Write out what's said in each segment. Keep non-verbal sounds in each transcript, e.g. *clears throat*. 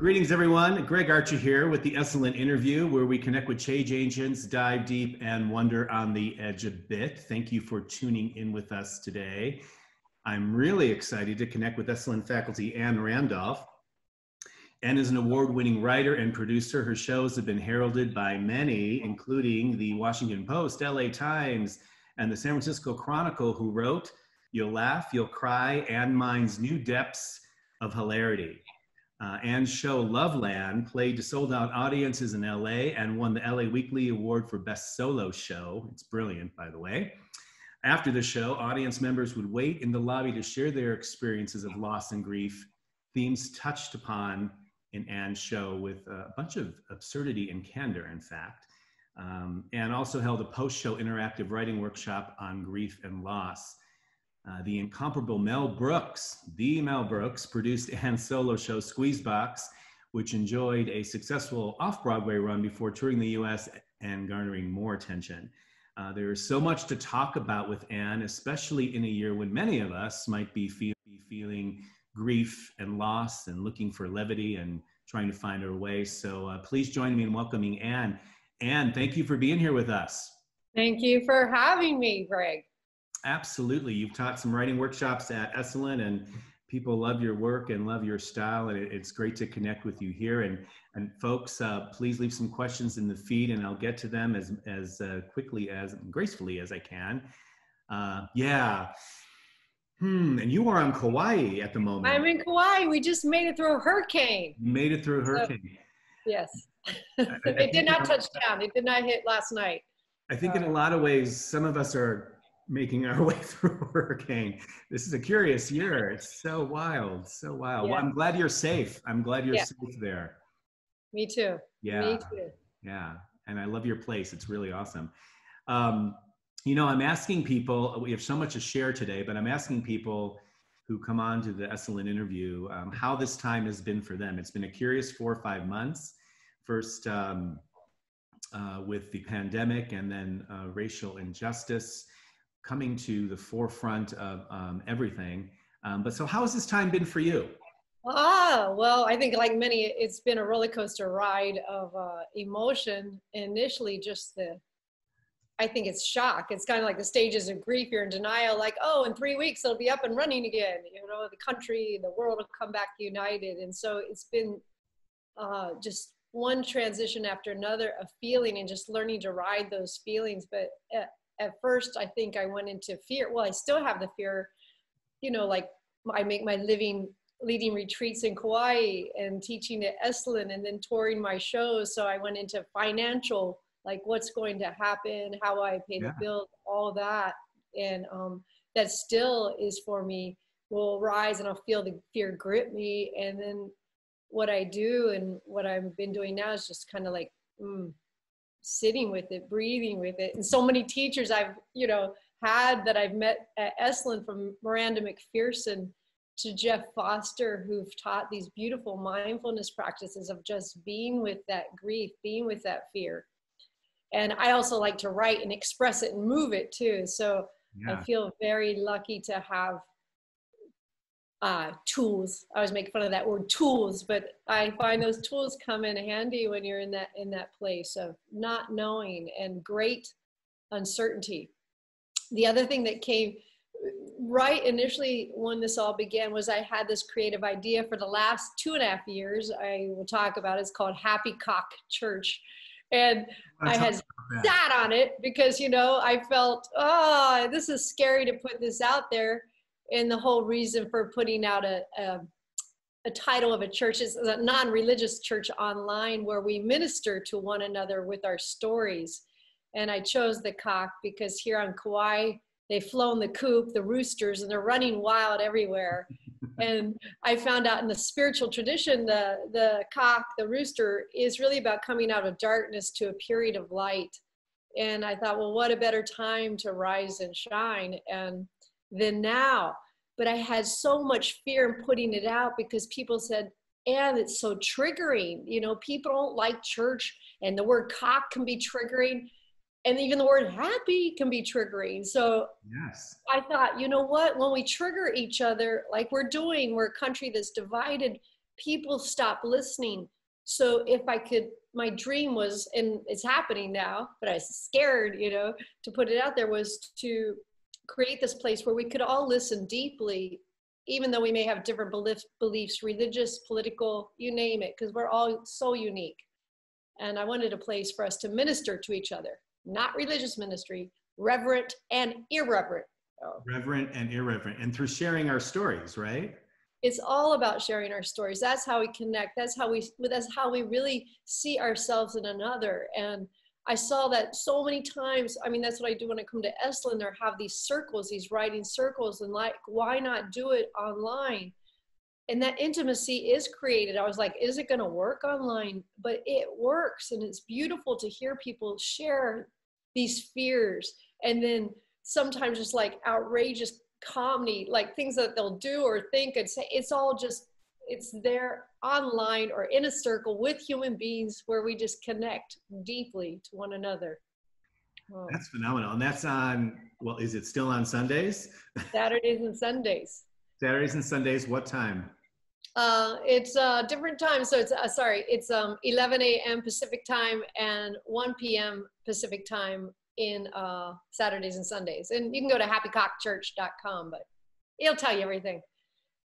Greetings, everyone. Greg Archer here with the Esalen interview, where we connect with change agents, dive deep, and wonder on the edge a bit. Thank you for tuning in with us today. I'm really excited to connect with Esalen faculty Ann Randolph. Ann is an award winning writer and producer. Her shows have been heralded by many, including the Washington Post, LA Times, and the San Francisco Chronicle, who wrote, You'll laugh, you'll cry, Ann Mine's new depths of hilarity. Uh, show Loveland played to sold out audiences in LA and won the LA Weekly Award for Best Solo Show. It's brilliant, by the way. After the show, audience members would wait in the lobby to share their experiences of loss and grief, themes touched upon in Ann's show with a bunch of absurdity and candor, in fact. Um, and also held a post show interactive writing workshop on grief and loss. Uh, the incomparable Mel Brooks, the Mel Brooks, produced *laughs* Ann's solo show Squeezebox, which enjoyed a successful off Broadway run before touring the US and garnering more attention. Uh, there is so much to talk about with Ann, especially in a year when many of us might be, feel, be feeling grief and loss and looking for levity and trying to find our way. So uh, please join me in welcoming Ann. Ann, thank you for being here with us. Thank you for having me, Greg. Absolutely. You've taught some writing workshops at Esalen and people love your work and love your style and it's great to connect with you here. And and folks uh, please leave some questions in the feed and i'll get to them as as uh, quickly as gracefully as i can. Uh, yeah. Hmm and you are on kauai at the moment. I'm in kauai. We just made it through a hurricane. Made it through a hurricane. so, yes *laughs* it did not touch down. It did not hit last night. I think in a lot of ways some of us are making our *laughs* way through a hurricane. This is a curious year. It's so wild, so wild. Yeah. Well, I'm glad you're safe. I'm glad you're yeah. safe there. Me too. Yeah. Me too. Yeah. And I love your place. It's really awesome. Um, you know, I'm asking people, we have so much to share today, but I'm asking people who come on to the Esalen interview um, how this time has been for them. It's been a curious four or five months. First, um, uh, with the pandemic and then uh, racial injustice coming to the forefront of um, everything. Um, but so, how has this time been for you? Ah, well, I think like many, it's been a roller coaster ride of uh, emotion. Initially, just the, I think it's shock. It's kind of like the stages of grief. You're in denial, like, oh, in three weeks it'll be up and running again. You know, the country, the world will come back united. And so it's been uh, just one transition after another of feeling and just learning to ride those feelings. But uh, at first I think I went into fear. Well, I still have the fear, you know, like I make my living leading retreats in Kauai and teaching at Esalen and then touring my shows. So I went into financial, like what's going to happen, how I pay yeah. the bills, all that. And um, that still is for me will rise and I'll feel the fear grip me. And then what I do and what I've been doing now is just kind of like, mm, sitting with it, breathing with it. And so many teachers I've, you know, had that I've met at Esalen from Miranda Macpherson to Jeff Foster, who've taught these beautiful mindfulness practices of just being with that grief, being with that fear. And I also like to write and express it and move it too. So yeah. I feel very lucky to have uh, tools. I always make fun of that word tools, but I find those tools come in handy when you're in that in that place of not knowing and great uncertainty. The other thing that came right initially when this all began was I had this creative idea for the last two and a half years. I will talk about it. It's called Happy Cock Church. And I had sat on it because, you know, I felt, oh, this is scary to put this out there and the whole reason for putting out a, a, a title of a church is a non-religious church online where we minister to one another with our stories. And i chose the cock because here on kauai they've flown the coop the roosters and they're running wild everywhere. *laughs* And i found out in the spiritual tradition the the cock the rooster is really about coming out of darkness to a period of light. And i thought well what a better time to rise and shine. And than now. But I had so much fear in putting it out because people said, and it's so triggering. You know, people don't like church, and the word cock can be triggering, and even the word happy can be triggering. So yes. I thought, you know what? When we trigger each other, like we're doing, we're a country that's divided. people stop listening. So if I could, my dream was, and it's happening now, but I was scared, you know, to put it out there was to create this place where we could all listen deeply, even though we may have different beliefs, beliefs religious, political, you name it, because we're all so unique. And I wanted a place for us to minister to each other, not religious ministry, reverent and irreverent. Oh. Reverent and irreverent, and through sharing our stories, right? It's all about sharing our stories. That's how we connect. That's how we. That's how we really see ourselves in another. And I saw that so many times. I mean, that's what I do when I come to Esalen. There have these circles, these writing circles, and like, why not do it online? And that intimacy is created. I was like, is it going to work online? But it works, and it's beautiful to hear people share these fears, and then sometimes just like outrageous comedy, like things that they'll do or think and say. It's all just it's there online or in a circle with human beings where we just connect deeply to one another. Oh. That's phenomenal. And that's on, well, is it still on Sundays? Saturdays and Sundays. Saturdays and Sundays, what time? Uh, it's uh, different times. So it's, uh, sorry, it's um, 11 a.m. Pacific time and 1 p.m. Pacific time in uh, Saturdays and Sundays. And you can go to happycockchurch.com, but it'll tell you everything.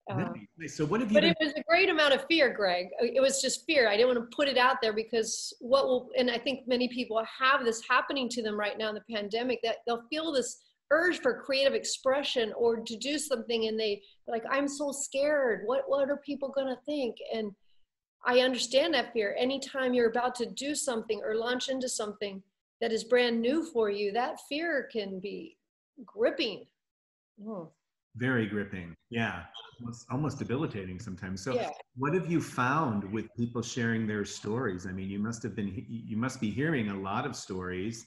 Uh, so what have you? But been- it was a great amount of fear, Greg. It was just fear. I didn't want to put it out there because what will, and I think many people have this happening to them right now in the pandemic that they'll feel this urge for creative expression or to do something, and they like, I'm so scared. What what are people gonna think? And I understand that fear. Anytime you're about to do something or launch into something that is brand new for you, that fear can be gripping. Oh very gripping. Yeah. Almost, almost debilitating sometimes. So yeah. what have you found with people sharing their stories? I mean you must have been you must be hearing a lot of stories.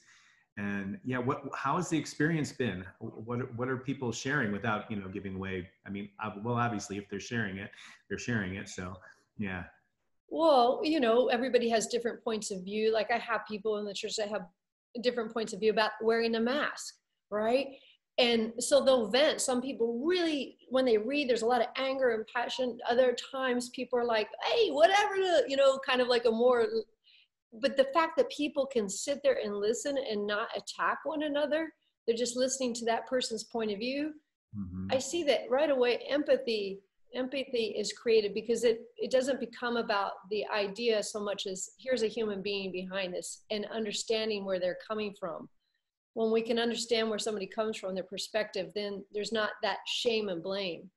And yeah what how has the experience been? What what are people sharing without you know giving away? I mean uh, well obviously if they're sharing it they're sharing it so yeah. Well you know everybody has different points of view. Like i have people in the church that have different points of view about wearing a mask right and so they'll vent. Some people really when they read there's a lot of anger and passion. Other times people are like hey whatever you know kind of like a more but the fact that people can sit there and listen and not attack one another they're just listening to that person's point of view. Mm-hmm. i see that right away empathy empathy is created because it it doesn't become about the idea so much as here's a human being behind this and understanding where they're coming from when we can understand where somebody comes from, their perspective, then there's not that shame and blame.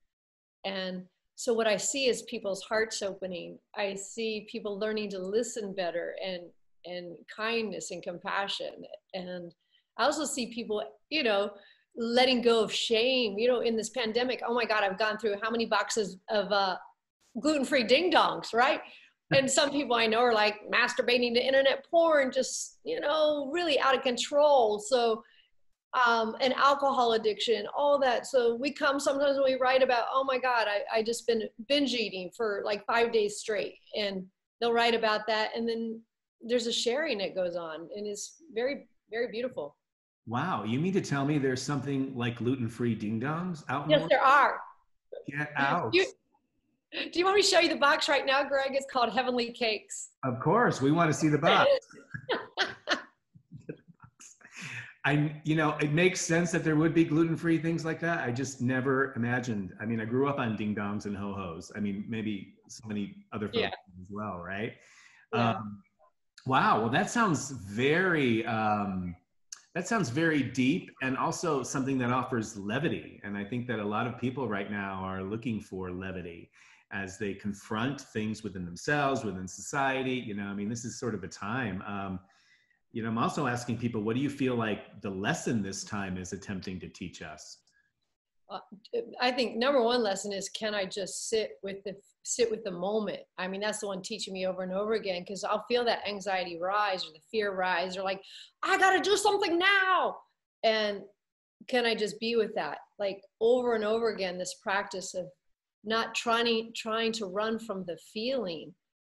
And so what I see is people's hearts opening. I see people learning to listen better and and kindness and compassion. And I also see people, you know, letting go of shame. You know, in this pandemic, oh my God, I've gone through how many boxes of uh, gluten-free ding dongs, right? And some people I know are like masturbating to internet porn, just, you know, really out of control. So, um, and alcohol addiction, all that. So we come sometimes we write about, oh my God, I, I just been binge eating for like five days straight. And they'll write about that. And then there's a sharing that goes on and it's very, very beautiful. Wow. You mean to tell me there's something like gluten-free ding dongs out? Yes, there are. Get out. You, *laughs* do you want me to show you the box right now, Greg? It's called Heavenly Cakes. Of course, we want to see the box. *laughs* I, you know, it makes sense that there would be gluten-free things like that. I just never imagined. I mean, I grew up on ding dongs and ho hos. I mean, maybe so many other folks yeah. as well, right? Yeah. Um, wow. Well, that sounds very. Um, that sounds very deep and also something that offers levity. And I think that a lot of people right now are looking for levity as they confront things within themselves, within society. You know, I mean, this is sort of a time. Um, you know, I'm also asking people, what do you feel like the lesson this time is attempting to teach us? Uh, I think number one lesson is can I just sit with the sit with the moment? I mean, that's the one teaching me over and over again because I'll feel that anxiety rise or the fear rise or like I got to do something now. And can I just be with that? Like over and over again, this practice of not trying trying to run from the feeling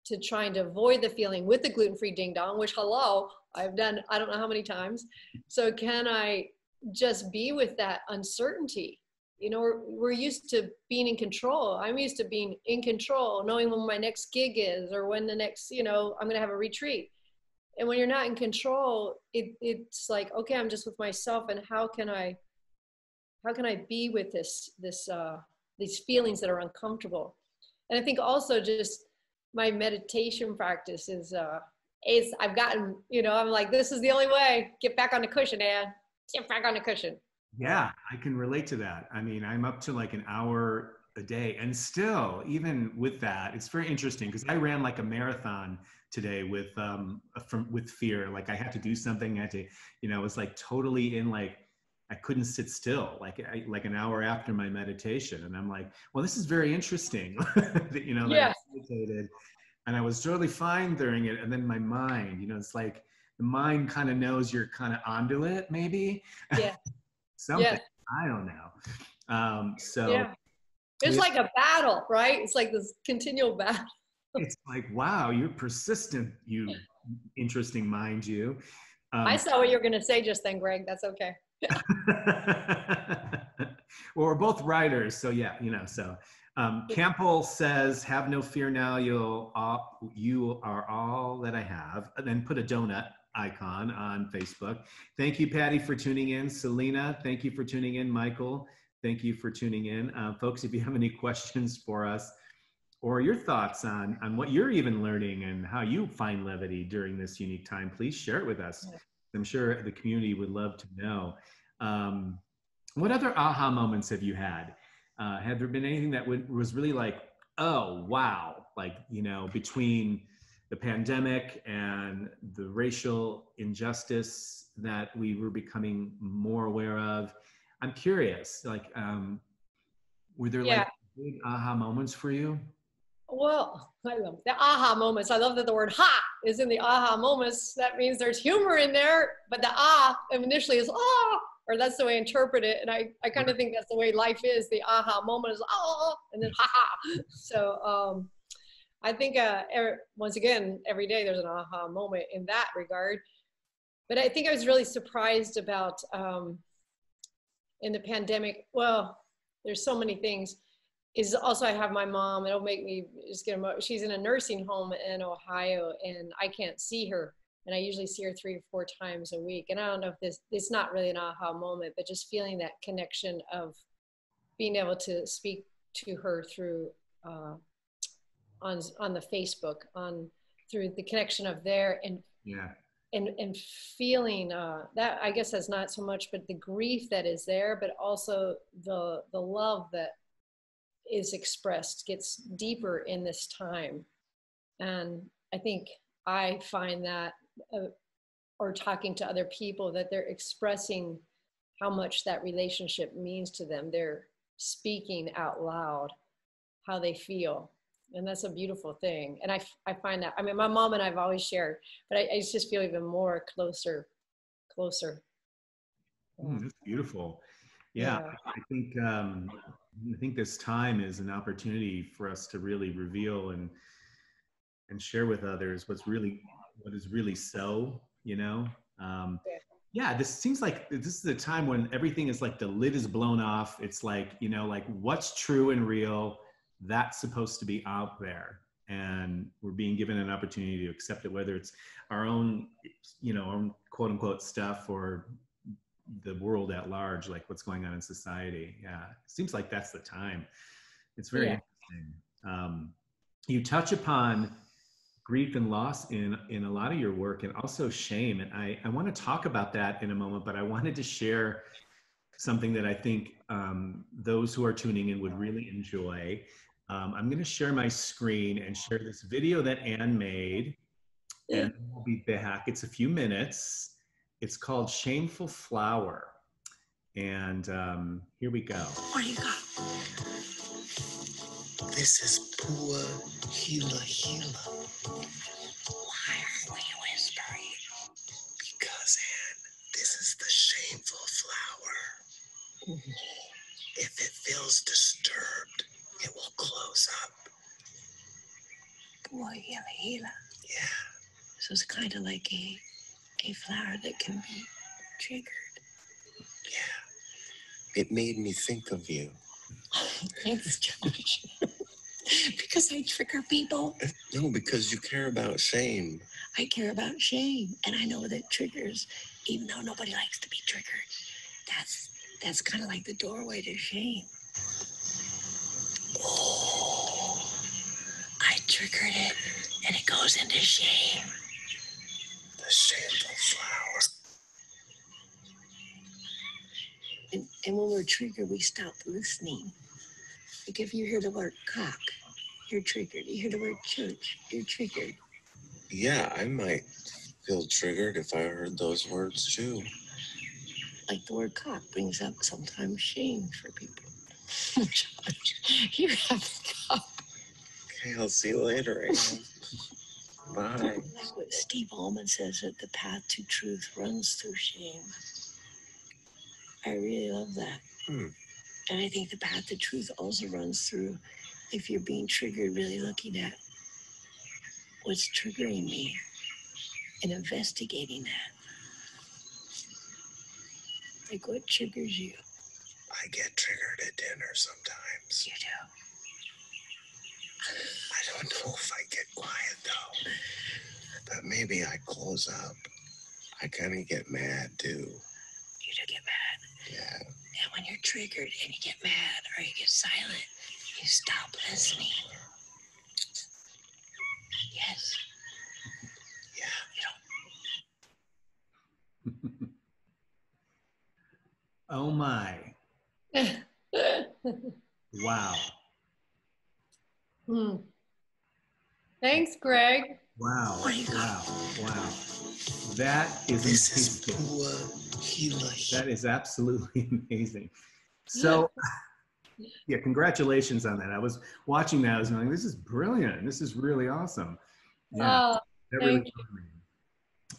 to trying to avoid the feeling with the gluten-free ding dong which hello i've done i don't know how many times. So can i just be with that uncertainty? You know we're, we're used to being in control. I'm used to being in control knowing when my next gig is or when the next you know i'm going to have a retreat. And when you're not in control it, it's like okay i'm just with myself and how can i how can i be with this this uh these feelings that are uncomfortable and i think also just my meditation practice is uh is i've gotten you know i'm like this is the only way get back on the cushion Ann. get back on the cushion yeah, I can relate to that. I mean, I'm up to like an hour a day, and still, even with that, it's very interesting because I ran like a marathon today with um from with fear. Like I had to do something. I had to, you know, it was like totally in like I couldn't sit still, like I, like an hour after my meditation, and I'm like, well, this is very interesting. *laughs* that, you know, yeah. I meditated, and I was totally fine during it, and then my mind, you know, it's like the mind kind of knows you're kind of onto it, maybe. Yeah. *laughs* something. Yeah. I don't know. Um, so yeah. it's like a battle, right? It's like this continual battle. *laughs* it's like, wow, you're persistent, you interesting mind you. Um, I saw what you were going to say just then, Greg. That's okay. *laughs* well, we're both writers, so yeah, you know. So um, Campbell says, "Have no fear now. You'll all, you are all that I have." And then put a donut icon on Facebook. Thank you, Patty, for tuning in. Selena, thank you for tuning in. Michael, thank you for tuning in. Uh, folks, if you have any *laughs* questions for us or your thoughts on, on what you're even learning and how you find levity during this unique time, please share it with us. I'm sure the community would love to know. Um, what other aha moments have you had? Uh, have there been anything that would, was really like, oh, wow, like, you know, between the pandemic and the racial injustice that we were becoming more aware of. I'm curious, like, um, were there yeah. like big aha moments for you? Well, I love the aha moments. I love that the word ha is in the aha moments. That means there's humor in there, but the ah initially is ah, or that's the way I interpret it. And I, I kind of think that's the way life is. The aha moment is ah, and then ha ha. So, um, I think uh, er, once again, every day there's an aha moment in that regard. But I think I was really surprised about um, in the pandemic. Well, there's so many things. Is also I have my mom. It'll make me just get emotional. She's in a nursing home in Ohio, and I can't see her. And I usually see her three or four times a week. And I don't know if this it's not really an aha moment, but just feeling that connection of being able to speak to her through uh, on on the Facebook on through the connection of there and yeah and and feeling uh, that I guess that's not so much, but the grief that is there, but also the the love that is expressed gets deeper in this time, and I think I find that, uh, or talking to other people, that they're expressing how much that relationship means to them. They're speaking out loud how they feel. And that's a beautiful thing. And i, I find that i mean my mom and i've always shared but i, I just feel even more closer closer. Mm, that's beautiful. Yeah, yeah, i think um, i think this time is an opportunity for us to really reveal and and share with others what's really what is really so you know? Um, yeah. this seems like this is a time when everything is like the lid is blown off. It's like you know like what's true and real that's supposed to be out there. And we're being given an opportunity to accept it whether it's our own you know own quote unquote stuff or the world at large like what's going on in society yeah it seems like that's the time it's very yeah. interesting um, you touch upon grief and loss in in a lot of your work and also shame and i i want to talk about that in a moment but i wanted to share something that i think um, those who are tuning in would really enjoy um, I'm going to share my screen and share this video that Ann made, and we'll be back. It's a few minutes. It's called Shameful Flower. And um, here we go. What do you got? This is poor Hila Hila. Why are we whispering? Because, Ann, this is the shameful flower. Mm-hmm. If it feels disturbed, it will close up. Boy, Hila Hila. Yeah. So it's kind of like a, a flower that can be triggered. Yeah. It made me think of you. *laughs* Thanks, Josh. *laughs* because I trigger people. No, because you care about shame. I care about shame, and I know that triggers, even though nobody likes to be triggered, that's that's kind of like the doorway to shame. Oh, I triggered it, and it goes into shame. The shameful flower. And, and when we're triggered, we stop listening. Like if you hear the word cock, you're triggered. You hear the word church, you're triggered. Yeah, I might feel triggered if I heard those words too. Like the word cock brings up sometimes shame for people. Josh, you have a cup. Okay, I'll see you later. *laughs* Like what Steve Allman says that the path to truth runs through shame. I really love that. Hmm. And I think the path to truth also runs through if you're being triggered, really looking at what's triggering me and investigating that. Like what triggers you? I get triggered at dinner sometimes. You do. I don't know if I get quiet though. But maybe I close up. I kind of get mad too. You do get mad. Yeah. And when you're triggered and you get mad or you get silent, you stop listening. Yes, Yeah. you don't. *laughs* oh my. *laughs* Wow. Hmm. Thanks, Greg. Wow. Oh. Wow. Wow. That is This is amazing. Pua Hila. That is absolutely *laughs* amazing. So, *laughs* yeah, congratulations on that. I was watching that. I was going, this is brilliant. This is really awesome. Yeah, Oh, that thank blew me.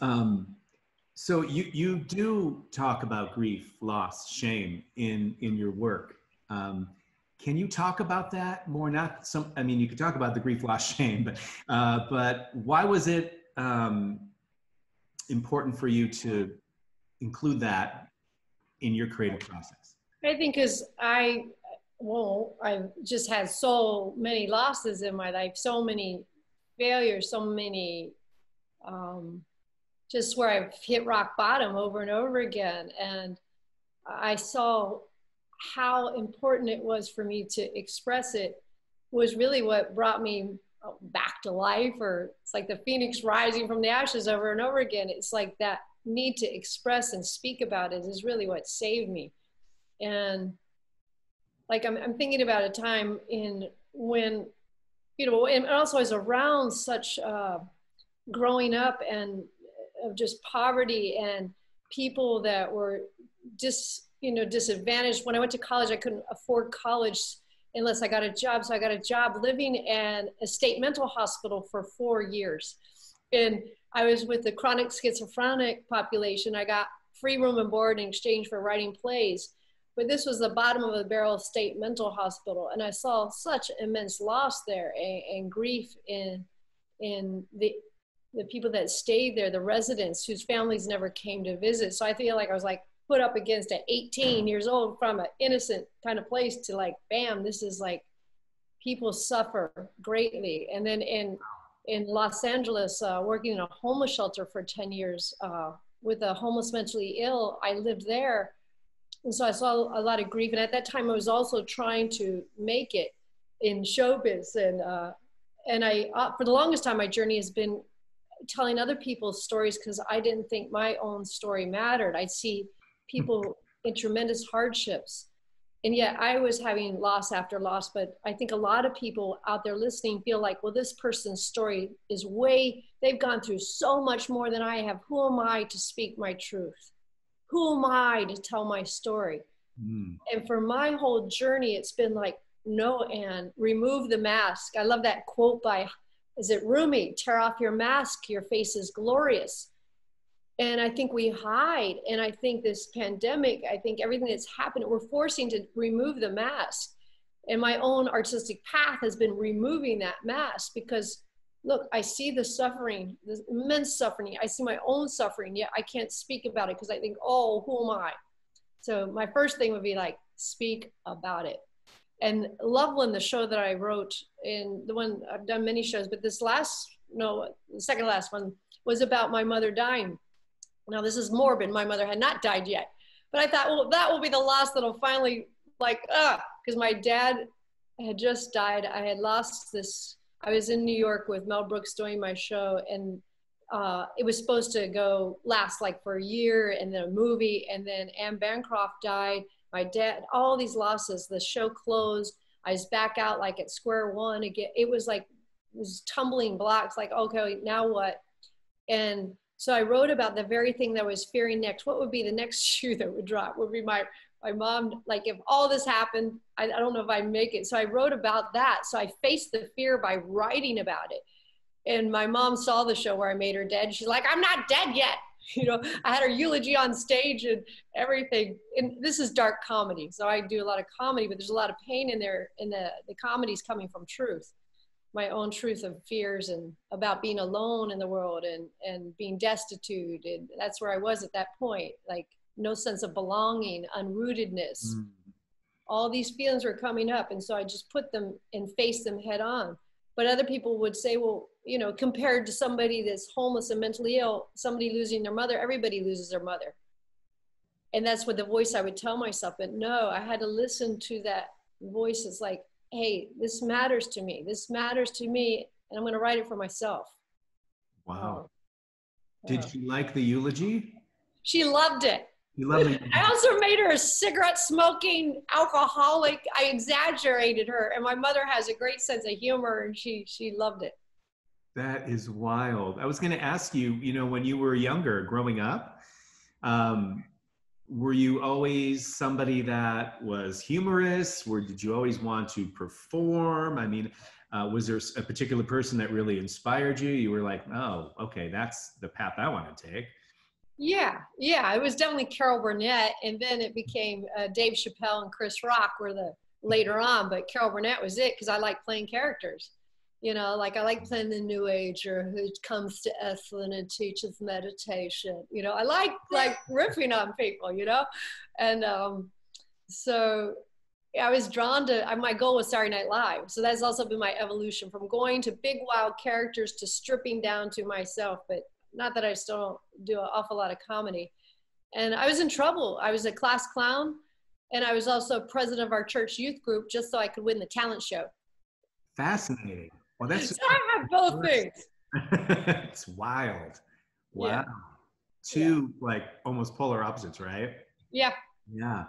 Um, so you you do talk about grief, loss, shame in in your work. Um, can you talk about that more? Not some. I mean, you could talk about the grief, loss, *laughs* shame, but uh, but why was it um, important for you to include that in your creative process? I think because I, well, I've just had so many losses in my life, so many failures, so many, um, just where I've hit rock bottom over and over again. And I saw how important it was for me to express it was really what brought me back to life or it's like the phoenix rising from the ashes over and over again. It's like that need to express and speak about it is really what saved me. And like I'm, I'm thinking about a time in when you know and also I was around such uh, growing up and of just poverty and people that were dis you know disadvantaged. When i went to college i couldn't afford college unless i got a job. So i got a job living in a state mental hospital for four years. And i was with the chronic schizophrenic population. I got free room and board in exchange for writing plays. But this was the bottom of the barrel state mental hospital. And i saw such immense loss there and, and grief in in the the people that stayed there the residents whose families never came to visit. So i feel like i was like put up against at 18 years old from an innocent kind of place to like bam this is like people suffer greatly. And then in in los angeles uh, working in a homeless shelter for 10 years uh, with a homeless mentally ill i lived there. And so i saw a lot of grief. And at that time i was also trying to make it in showbiz. And uh, and i uh, for the longest time my journey has been telling other people's stories because i didn't think my own story mattered. I'd see people in tremendous hardships. And yet i was having loss after loss but i think a lot of people out there listening feel like well this person's story is way they've gone through so much more than i have. Who am i to speak my truth? Who am i to tell my story? Mm. and for my whole journey it's been like no Ann, remove the mask. I love that quote by is it rumi? Tear off your mask your face is glorious and i think we hide and i think this pandemic i think everything that's happened we're forcing to remove the mask and my own artistic path has been removing that mask because look i see the suffering the immense suffering i see my own suffering yet i can't speak about it because i think oh who am i so my first thing would be like speak about it. And Loveland, the show that I wrote in the one I've done many shows, but this last, no, the second last one was about my mother dying. Now this is morbid. My mother had not died yet, but I thought, well, that will be the last that'll finally like, ah, because my dad had just died. I had lost this. I was in New York with Mel Brooks doing my show, and uh, it was supposed to go last like for a year, and then a movie, and then Anne Bancroft died. My dad, all these losses. The show closed. I was back out like at square one again. It was like it was tumbling blocks. Like, okay, now what? And so I wrote about the very thing that I was fearing next. What would be the next *laughs* shoe that would drop? Would be my my mom like if all this happened I, I don't know if i'd make it. So i wrote about that. So i faced the fear by writing about it. And my mom saw the show where i made her dead. She's like i'm not dead yet. *laughs* You know i had her eulogy on stage and everything. And this is dark comedy. So i do a lot of comedy but there's a lot of pain in there and the the comedy's coming from truth my own truth of fears and about being alone in the world and and being destitute and that's where i was at that point like no sense of belonging, unrootedness. Mm. All these feelings were coming up. And so I just put them and faced them head on. But other people would say, well, you know, compared to somebody that's homeless and mentally ill, somebody losing their mother, everybody loses their mother. And that's what the voice I would tell myself. But no, I had to listen to that voice. It's like, hey, this matters to me. This matters to me. And I'm going to write it for myself. Wow. Did you like the eulogy? She loved it. You love me. *laughs* I also made her a cigarette smoking alcoholic. I exaggerated her, and my mother has a great sense of humor, and she she loved it. That is wild. I was going to ask you, you know, when you were younger, growing up, um, were you always somebody that was humorous? Or did you always want to perform? I mean, uh, was there a particular person that really inspired you? You were like, oh, okay, that's the path I want to take. Yeah, yeah, it was definitely Carol Burnett, and then it became uh, Dave Chappelle and Chris Rock were the later on. But Carol Burnett was it because I like playing characters. You know, like I like playing the New Ager who comes to Esalen and teaches meditation. You know, I like like *laughs* riffing on people. You know, and um, so I was drawn to. My goal was Saturday Night Live, so that's also been my evolution from going to big wild characters to stripping down to myself. But not that I still do an awful lot of comedy. And I was in trouble. I was a class clown, and I was also president of our church youth group just so I could win the talent show. Fascinating. Well, that's *laughs* I have both things. *laughs* it's wild. Wow. Yeah. Two yeah. like almost polar opposites, right? Yeah. Yeah.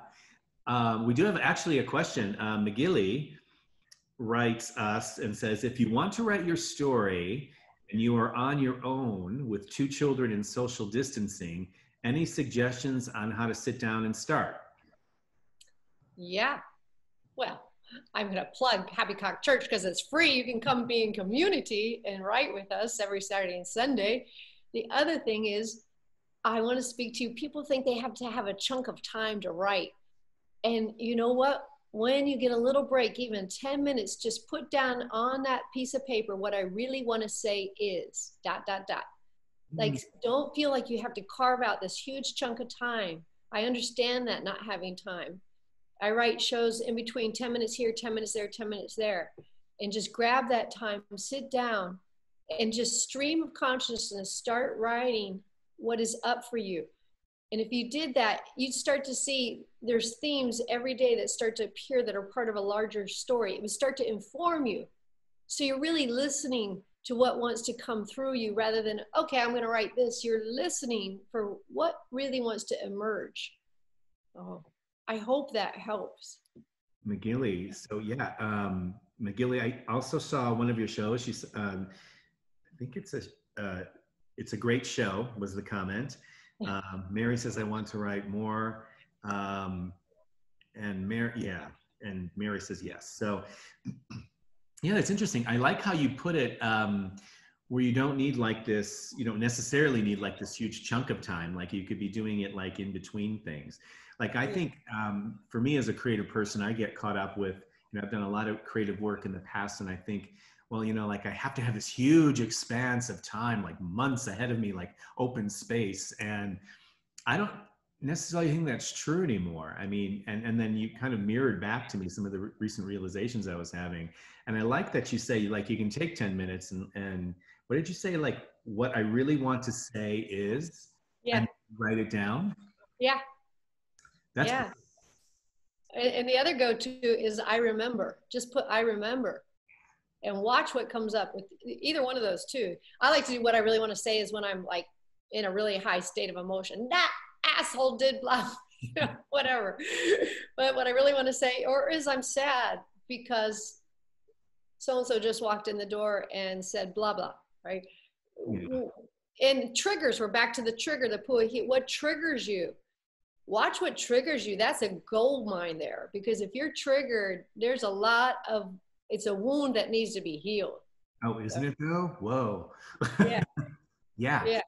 Um, we do have actually a question. Uh, McGilly writes us and says, if you want to write your story and you are on your own with two children in social distancing, any suggestions on how to sit down and start? Yeah. Well, I'm going to plug Happy Cock Church because it's free. You can come be in community and write with us every Saturday and Sunday. The other thing is, I want to speak to you. People think they have to have a chunk of time to write. And you know what? when you get a little break, even 10 minutes, just put down on that piece of paper what I really want to say is dot, dot, dot. Like, mm. don't feel like you have to carve out this huge chunk of time. I understand that not having time. I write shows in between 10 minutes here, 10 minutes there, 10 minutes there. And just grab that time, sit down, and just stream of consciousness, start writing what is up for you. And if you did that, you'd start to see there's themes every day that start to appear that are part of a larger story. It would start to inform you. So you're really listening to what wants to come through you rather than, okay, I'm going to write this. You're listening for what really wants to emerge. Oh, I hope that helps. McGilly. So yeah, um, McGilly, I also saw one of your shows. She's, um, I think it's a, uh, it's a great show was the comment. Um, Mary says, I want to write more. Um, and Mary, yeah. And Mary says, yes. So, *clears throat* yeah, it's interesting. I like how you put it um, where you don't need like this, you don't necessarily need like this huge chunk of time. Like you could be doing it like in between things. Like I think um, for me as a creative person, I get caught up with, you know, I've done a lot of creative work in the past and I think well, you know, like I have to have this huge expanse of time, like months ahead of me, like open space. And I don't, necessarily think that's true anymore. I mean, and, and then you kind of mirrored back to me some of the re- recent realizations I was having. And I like that you say, like, you can take 10 minutes and, and what did you say? Like, what I really want to say is, Yeah. and write it down. Yeah. That's Yeah. And, and the other go to is I remember. Just put I remember and watch what comes up with either one of those two. I like to do what I really want to say is when I'm like in a really high state of emotion. That asshole did blah, *laughs* you know, whatever. But what I really want to say, or is I'm sad because so and so just walked in the door and said blah blah, right? Yeah. And triggers, we're back to the trigger, the pua heat. What triggers you? Watch what triggers you that's a gold mine there because if you're triggered there's a lot of it's a wound that needs to be healed Oh, isn't it though? Whoa. Yeah. *laughs* yeah. Yeah.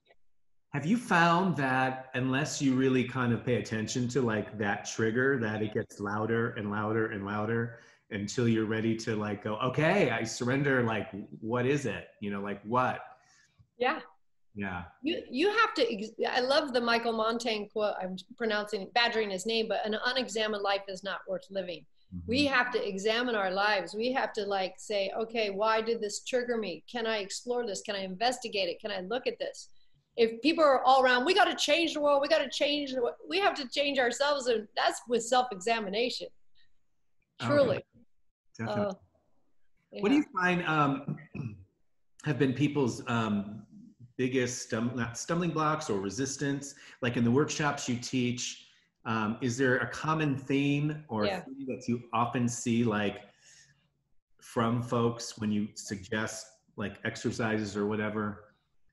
Have you found that unless you really kind of pay attention to like that trigger, that it gets louder and louder and louder until you're ready to like go, okay, I surrender. Like, what is it? You know, like what? yeah Yeah. you you have to ex- i love the michael montaigne quote i'm pronouncing badgering his name but an unexamined life is not worth living. We Mm-hmm. have to examine our lives. We have to like say okay why did this trigger me? Can i explore this? Can i investigate it? Can i look at this? If people are all around we got to change the world. We got to change the we have to change ourselves and that's with self-examination. Okay. truly. Definitely. Uh, What do you find um, *clears throat* have been people's um, biggest stum- not stumbling blocks or resistance? Like in the workshops you teach, um, is there a common theme or Yeah. theme that you often see like from folks when you suggest like exercises or whatever?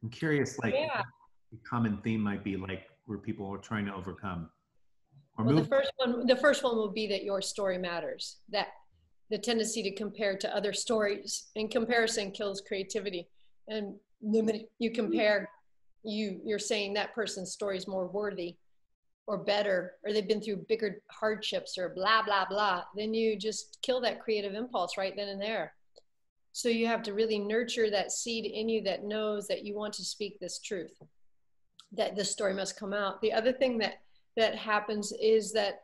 I'm curious, like Yeah. the common theme might be like where people are trying to overcome or Well, the first one, the first one will be that your story matters. That the tendency to compare to other stories, and comparison kills creativity. And minute you compare, you you're saying that person's story is more worthy, or better, or they've been through bigger hardships, or blah blah blah. Then you just kill that creative impulse right then and there. So you have to really nurture that seed in you that knows that you want to speak this truth, that this story must come out. The other thing that that happens is that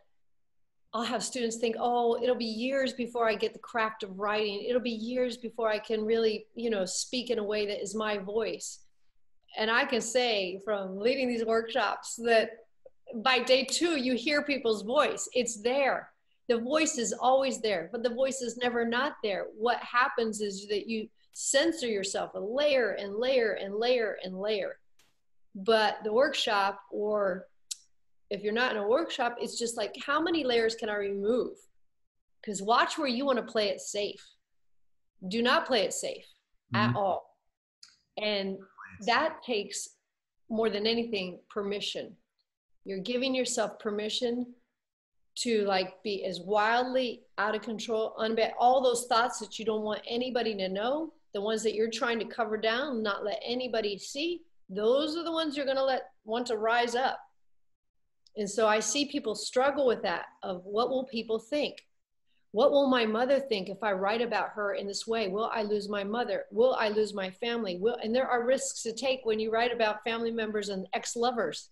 I'll have students think, oh, it'll be years before I get the craft of writing. It'll be years before I can really, you know, speak in a way that is my voice. And I can say from leading these workshops that by day two, you hear people's voice. It's there. The voice is always there, but the voice is never not there. What happens is that you censor yourself a layer and layer and layer and layer. But the workshop or if you're not in a workshop, it's just like, how many layers can I remove? Because watch where you want to play it safe. Do not play it safe at Mhm. all. And that takes more than anything permission. You're giving yourself permission to like be as wildly out of control, unba- all those thoughts that you don't want anybody to know, the ones that you're trying to cover down, not let anybody see, those are the ones you're going to let want to rise up. And so I see people struggle with that of what will people think? What will my mother think if I write about her in this way? Will I lose my mother? Will I lose my family? Will and there are risks to take when you write about family members and ex-lovers.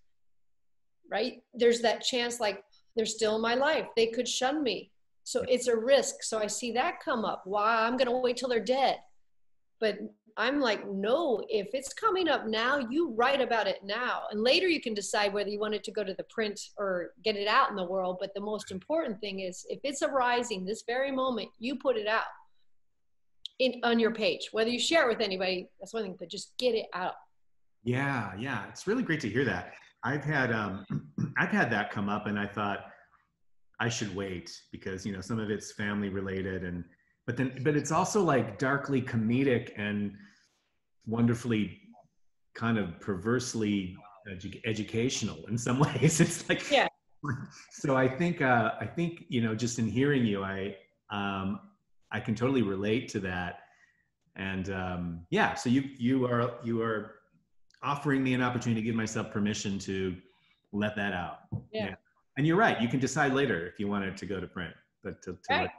Right? There's that chance like they're still in my life. They could shun me. So it's a risk. So I see that come up. Why I'm going to wait till they're dead. But I'm like, no, if it's coming up now, you write about it now. And later you can decide whether you want it to go to the print or get it out in the world. But the most important thing is if it's arising this very moment, you put it out in, on your page. Whether you share it with anybody, that's one thing, but just get it out. Yeah, yeah, it's really great to hear that. I've had um, *clears throat* I've had that come up, and I thought I should wait because you know some of it's family related, and but then but it's also like darkly comedic and wonderfully kind of perversely edu- educational in some *laughs* ways. It's like Yeah. *laughs* So I think uh, I think you know just in hearing you, I um, I can totally relate to that, and um, yeah. So you you are you are offering me an opportunity to give myself permission to let that out. Yeah. And you're right. You can decide later if you want it to go to print, but to, to Right.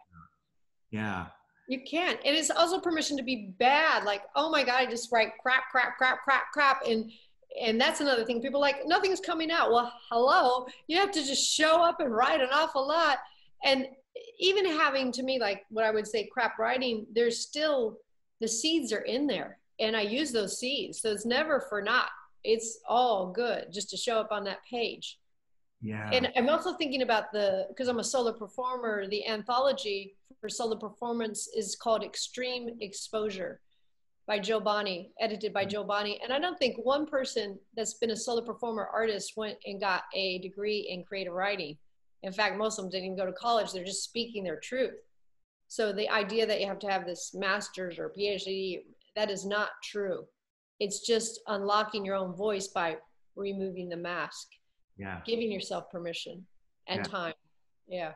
Yeah. You can't. And it's also permission to be bad. Like, oh my God, I just write crap, crap, crap, crap, crap. And and that's another thing. People like nothing's coming out. Well, hello, you have to just show up and write an awful lot. And even having to me like what I would say crap writing, there's still the seeds are in there, and I use those seeds. So it's never for naught. It's all good just to show up on that page. Yeah. And I'm also thinking about the because I'm a solo performer. The anthology for solo performance is called Extreme Exposure by Jo Bonney, edited by hmm. Jo Bonney. And I don't think one person that's been a solo performer artist went and got a degree in creative writing. In fact, most of them didn't even go to college. They're just speaking their truth. So the idea that you have to have this master's or PhD, that is not true. It's just unlocking your own voice by removing the mask. Yeah. Giving yourself permission and Yeah. time. Yeah.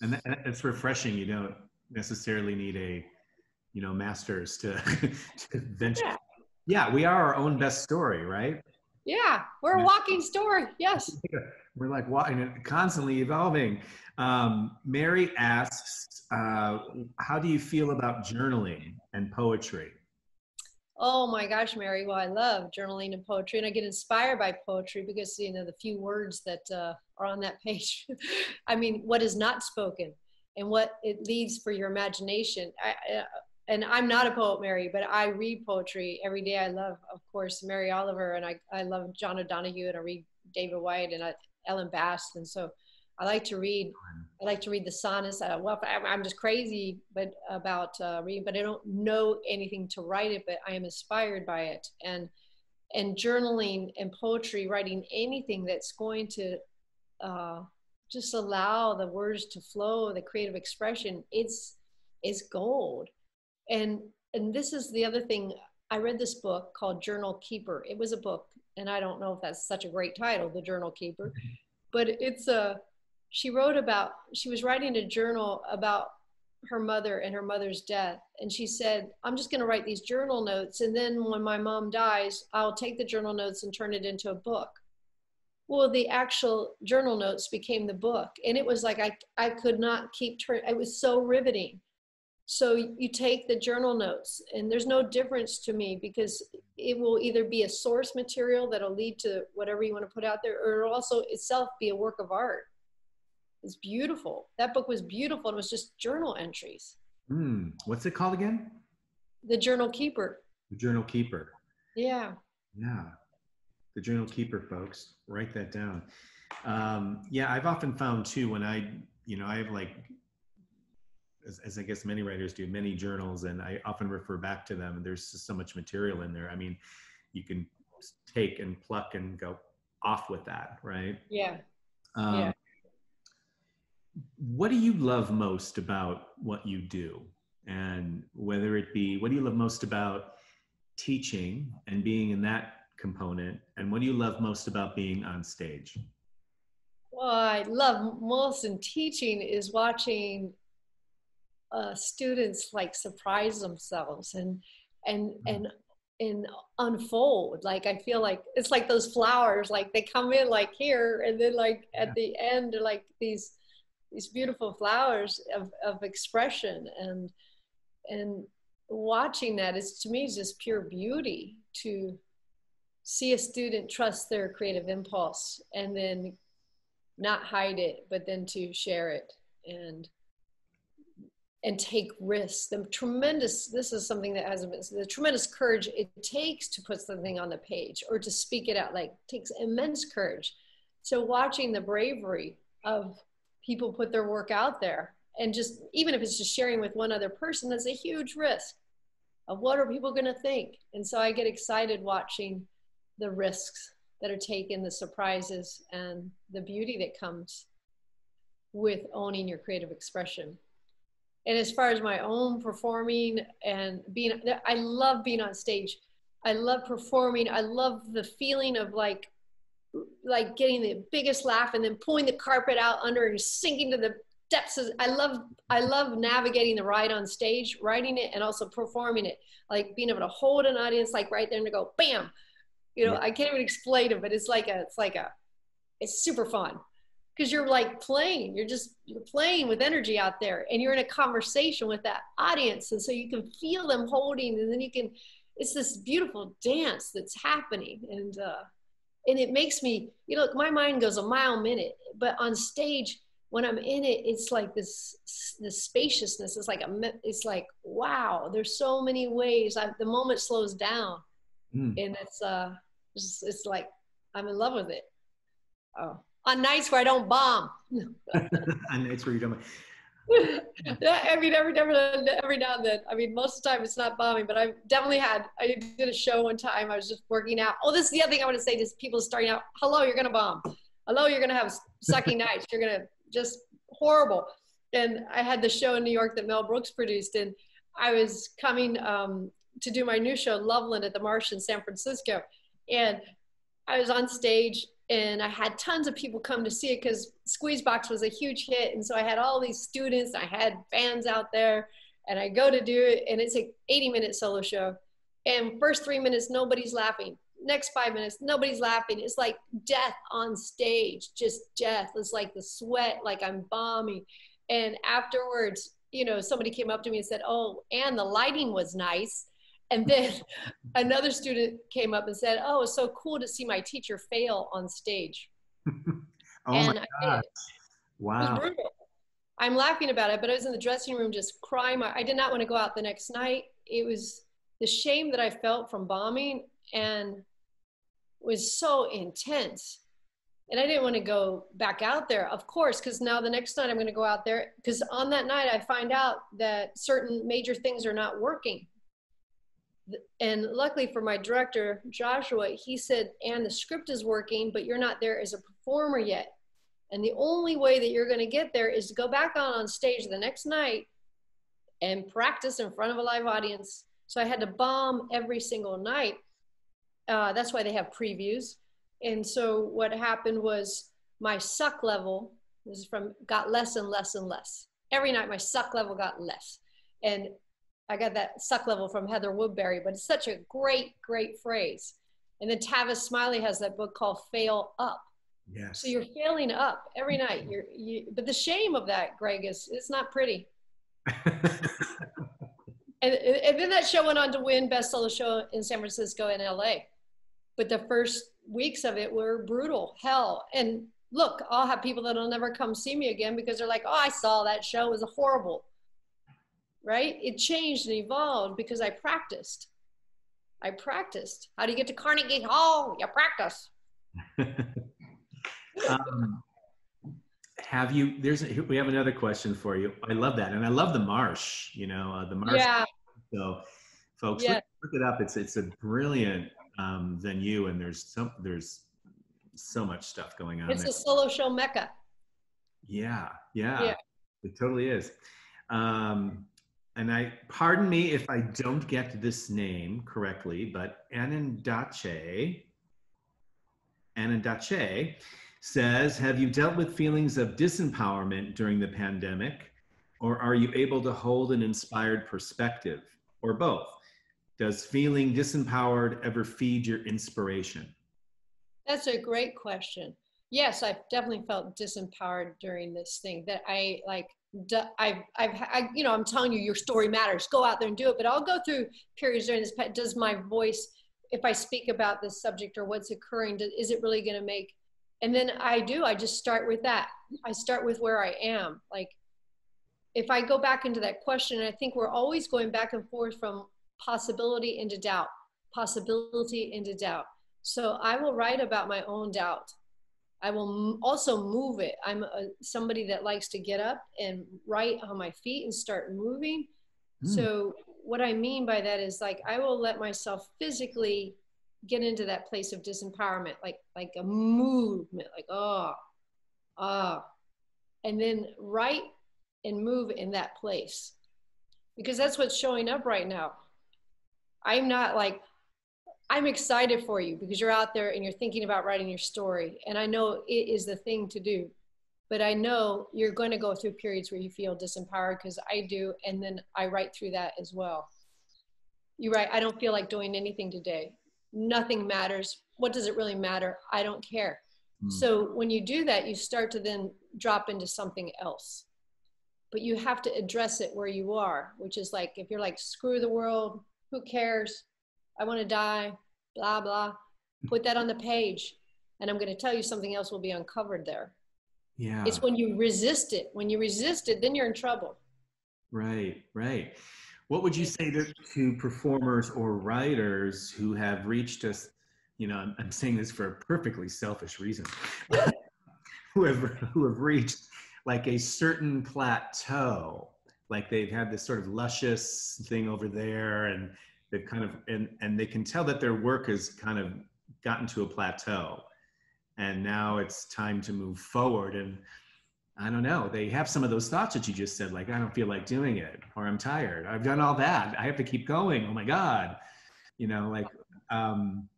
And that, it's refreshing. You don't necessarily need a, you know, masters to, *laughs* to venture. Yeah. Yeah, we are our own best story, right? Yeah. We're a walking story. Yes. *laughs* We're like walking, constantly evolving. Um, Mary asks, uh, how do you feel about journaling and poetry? Oh my gosh, Mary. Well, I love journaling and poetry, and I get inspired by poetry because you know the few words that uh, are on that *laughs* page. I mean, what is not spoken, and what it leaves for your imagination. I, uh, and I'm not a poet, Mary, but I read poetry every day. I love, of course, Mary Oliver, and I, I love John O'Donohue, and I read David Whyte and I, Ellen Bass, and so I like to read. I like to read the sonnets. Uh, well, I'm, just crazy, but about uh, reading, but I don't know anything to write it. But I am inspired by it, and and journaling and poetry, writing anything that's going to uh, just allow the words to flow, the creative expression. It's it's gold, and and this is the other thing. I read this book called Journal Keeper. It was a book, and I don't know if that's such a great title, The Journal Keeper, *laughs* but it's a she wrote about she was writing a journal about her mother and her mother's death. And she said i'm just going to write these journal notes and then when my mom dies i'll take the journal notes and turn it into a book. Well the actual journal notes became the book and it was like i i could not keep turn it was so riveting. So you take the journal notes and there's no difference to me because it will either be a source material that'll lead to whatever you want to put out there or it'll also itself be a work of art it's beautiful. That book was beautiful. It was just journal entries. Hmm. What's it called again? The Journal Keeper. The Journal Keeper. Yeah. Yeah. The Journal Keeper, folks. Write that down. Um, yeah, I've often found too when I, you know, I have like, as, as I guess many writers do, many journals, and I often refer back to them. And there's just so much material in there. I mean, you can take and pluck and go off with that, right? Yeah. Um, Yeah. What do you love most about what you do? And whether it be, what do you love most about teaching and being in that component? And what do you love most about being on stage? What I love most in teaching is watching uh, students like surprise themselves and and and and unfold. Like I feel like it's like those flowers. Like they come in like here, and then like Yeah. at the end, like these these beautiful flowers of of expression and and watching that is to me just pure beauty to see a student trust their creative impulse and then not hide it but then to share it and and take risks. The tremendous this is something that hasn't been the tremendous courage it takes to put something on the page or to speak it out like takes immense courage. So watching the bravery of people put their work out there. And just even if it's just sharing with one other person that's a huge risk of what are people going to think. And so i get excited watching the risks that are taken the surprises and the beauty that comes with owning your creative expression. And as far as my own performing and being i love being on stage. I love performing. I love the feeling of like like getting the biggest laugh and then pulling the carpet out under and sinking to the depths of, i love i love navigating the ride on stage writing it and also performing it. Like being able to hold an audience like right there and to go bam! You know Yeah. i can't even explain it but it's like a it's like a it's super fun. Because you're like playing you're just you're playing with energy out there and you're in a conversation with that audience. And so you can feel them holding and then you can it's this beautiful dance that's happening. And uh and it makes me, you know, my mind goes a mile a minute, but on stage, when I'm in it, it's like this, this spaciousness. It's like, a, it's like, wow, there's so many ways. I, the moment slows down mm. and it's, uh, it's, it's like, I'm in love with it. Oh, on nights where I don't bomb. *laughs* on nights where you don't. *laughs* I mean, every, every, every now and then. I mean, most of the time it's not bombing, but I've definitely had. I did a show one time. I was just working out. Oh, this is the other thing I want to say to people starting out. Hello, you're gonna bomb. Hello, you're gonna have sucking *laughs* nights. You're gonna just horrible. And I had the show in New York that Mel Brooks produced, and I was coming um, to do my new show, Loveland, at the Marsh in San Francisco, and I was on stage and I had tons of people come to see it because Squeezebox was a huge hit. And so I had all these students, I had fans out there, and I go to do it, and it's a 80 minute solo show. And first three minutes, nobody's laughing. Next five minutes, nobody's laughing. It's like death on stage, just death. It's like the sweat, like I'm bombing. And afterwards, you know, somebody came up to me and said, Oh, and the lighting was nice. And then *laughs* another student came up and said, "Oh, it's so cool to see my teacher fail on stage." *laughs* oh and my God. Wow. I'm laughing about it, but I was in the dressing room just crying. I did not want to go out the next night. It was the shame that I felt from bombing and was so intense. And I didn't want to go back out there, of course, because now the next night I'm going to go out there. Because on that night, I find out that certain major things are not working and luckily for my director joshua he said and the script is working but you're not there as a performer yet. And the only way that you're going to get there is to go back on on stage the next night and practice in front of a live audience. So i had to bomb every single night. Uh, that's why they have previews. And so what happened was my suck level was from got less and less and less. Every night my suck level got less. And I got that suck level from Heather Woodbury, but it's such a great, great phrase. And then Tavis Smiley has that book called Fail Up. Yes. So you're failing up every night. You're, you, but the shame of that, Greg, is it's not pretty. *laughs* and, and then that show went on to win best solo show in San Francisco and LA. But the first weeks of it were brutal, hell. And look, I'll have people that'll never come see me again because they're like, oh, I saw that show, it was horrible right? It changed and evolved because I practiced. I practiced. How do you get to Carnegie Hall? You practice. *laughs* um, have you? There's we have another question for you. I love that, and I love the marsh. You know, uh, the marsh. Yeah. So, folks, yeah. look, look, it up. It's it's a brilliant um, venue, and there's some there's so much stuff going on. It's there. a solo show mecca. Yeah, yeah, yeah. it totally is. Um, and I pardon me if I don't get this name correctly, but Anandache, Anandache says, have you dealt with feelings of disempowerment during the pandemic, or are you able to hold an inspired perspective, or both? Does feeling disempowered ever feed your inspiration? That's a great question. Yes, I've definitely felt disempowered during this thing that I like I've, I've, I, you know, I'm telling you, your story matters. Go out there and do it. But I'll go through periods during this. Does my voice, if I speak about this subject or what's occurring, is it really going to make? And then I do. I just start with that. I start with where I am. Like, if I go back into that question, I think we're always going back and forth from possibility into doubt, possibility into doubt. So I will write about my own doubt I will also move it. I'm a, somebody that likes to get up and write on my feet and start moving. Mm. So what I mean by that is like I will let myself physically get into that place of disempowerment, like like a movement, like oh, ah, and then write and move in that place, because that's what's showing up right now. I'm not like I'm excited for you because you're out there and you're thinking about writing your story. And I know it is the thing to do. But I know you're going to go through periods where you feel disempowered because I do. And then I write through that as well. You're right. I don't feel like doing anything today. Nothing matters. What does it really matter? I don't care. Mm. So when you do that, you start to then drop into something else. But you have to address it where you are, which is like if you're like, screw the world, who cares? I want to die, blah, blah. Put that on the page. And I'm going to tell you something else will be uncovered there. Yeah. It's when you resist it. When you resist it, then you're in trouble. Right, right. What would you say to, to performers or writers who have reached us? You know, I'm, I'm saying this for a perfectly selfish reason. *laughs* who have who have reached like a certain plateau, like they've had this sort of luscious thing over there, and they've kind of and and they can tell that their work has kind of gotten to a plateau, and now it's time to move forward and I don't know. They have some of those thoughts that you just said, like, I don't feel like doing it, or I'm tired. I've done all that. I have to keep going. Oh my God. You know, like, um,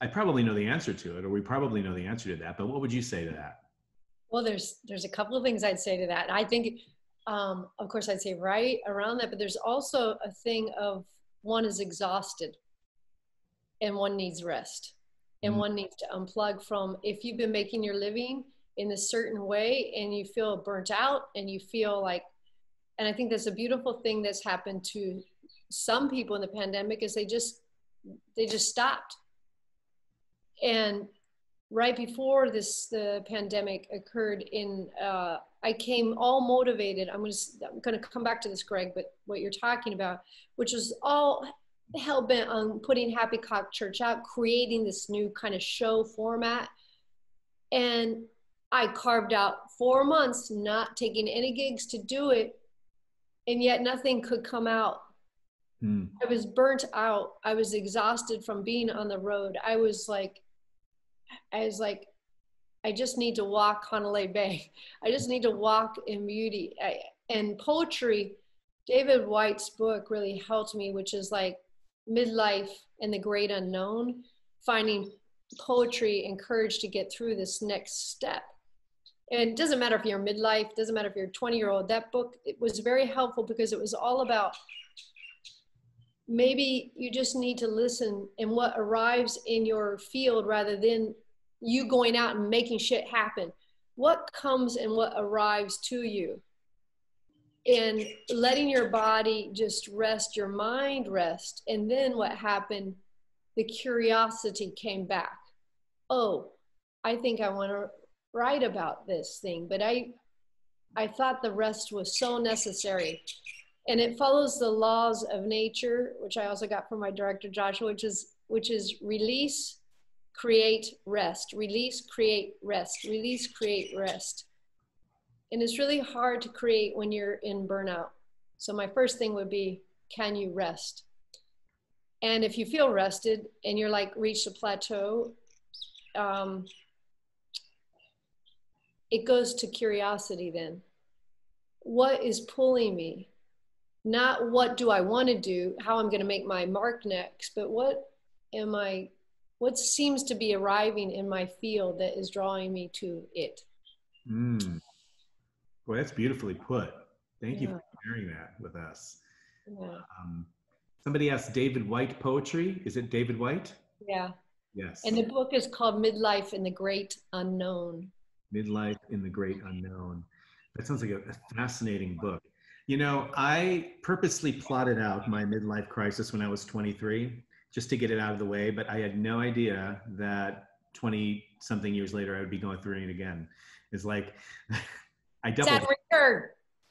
I probably know the answer to it, or we probably know the answer to that. But what would you say to that? Well, there's there's a couple of things I'd say to that. I think, um, of course, I'd say right around that, but there's also a thing of one is exhausted, and one needs rest, and mm-hmm. one needs to unplug from. If you've been making your living in a certain way and you feel burnt out and you feel like and i think that's a beautiful thing that's happened to some people in the pandemic is they just they just stopped and right before this the pandemic occurred in uh, i came all motivated i'm going to i'm going to come back to this greg but what you're talking about which was all hell bent on putting happy cock church out creating this new kind of show format and I carved out four months not taking any gigs to do it, and yet nothing could come out. Mm. I was burnt out. I was exhausted from being on the road. I was like, I was like, I just need to walk Hanalei Bay. *laughs* I just need to walk in beauty. I, and poetry, David Whyte's book really helped me, which is like midlife and the great unknown, finding poetry and courage to get through this next step and it doesn't matter if you're midlife doesn't matter if you're 20 year old that book it was very helpful because it was all about maybe you just need to listen and what arrives in your field rather than you going out and making shit happen. What comes and what arrives to you? And letting your body just rest your mind rest. And then what happened? The curiosity came back. Oh i think i want to write about this thing, but I, I thought the rest was so necessary. And it follows the laws of nature, which I also got from my director Joshua, which is which is release, create, rest. Release, create, rest. Release, create, rest. And it's really hard to create when you're in burnout. So my first thing would be, can you rest? And if you feel rested and you're like reached a plateau, um, it goes to curiosity then. What is pulling me? Not what do I want to do, how I'm going to make my mark next, but what am I, what seems to be arriving in my field that is drawing me to it? Mm. Boy, that's beautifully put. Thank yeah. you for sharing that with us. Yeah. Um, somebody asked David Whyte poetry. Is it David Whyte? Yeah. Yes. And the book is called Midlife in the Great Unknown midlife in the great unknown that sounds like a, a, fascinating book you know i purposely plotted out my midlife crisis when i was 23 just to get it out of the way but i had no idea that 20 something years later i would be going through it again it's like *laughs* i doubled